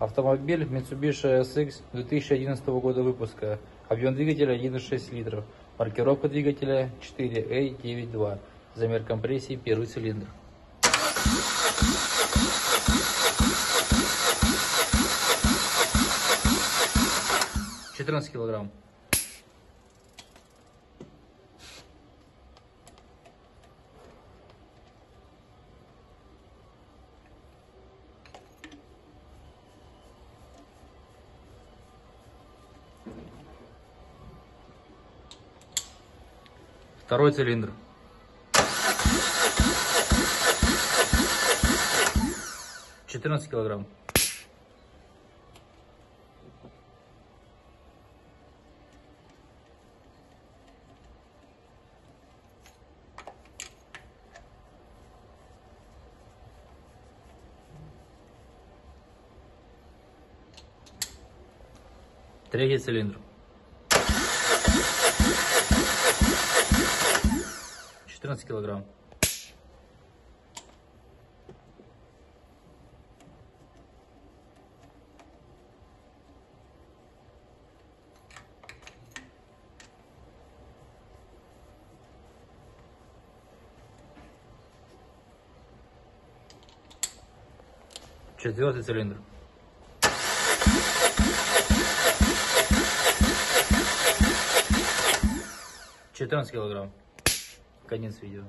Автомобиль Mitsubishi SX 2011 года выпуска. Объем двигателя 1,6 литров. Маркировка двигателя 4A92. Замер компрессии первый цилиндр. Четырнадцать килограмм. Второй цилиндр. Четырнадцать килограмм. Третий цилиндр. 14 килограмм. Четвертый цилиндр. Четырнадцать килограмм. Конец видео.